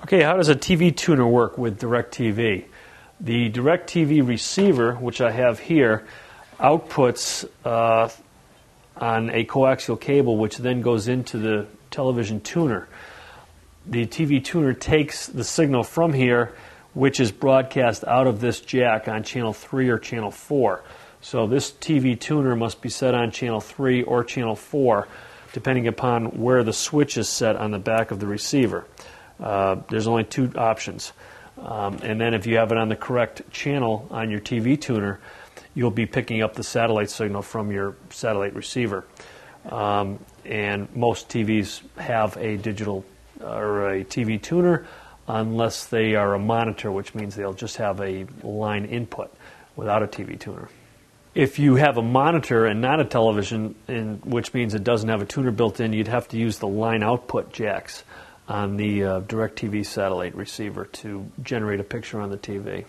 Okay, how does a TV tuner work with DirecTV? The DirecTV receiver, which I have here, outputs uh, on a coaxial cable, which then goes into the television tuner. The TV tuner takes the signal from here, which is broadcast out of this jack on channel 3 or channel 4. So this TV tuner must be set on channel 3 or channel 4, depending upon where the switch is set on the back of the receiver. Uh, there's only two options. Um, and then if you have it on the correct channel on your TV tuner, you'll be picking up the satellite signal from your satellite receiver. Um, and most TVs have a digital uh, or a TV tuner unless they are a monitor, which means they'll just have a line input without a TV tuner. If you have a monitor and not a television, which means it doesn't have a tuner built in, you'd have to use the line output jacks on the uh, DirecTV satellite receiver to generate a picture on the TV.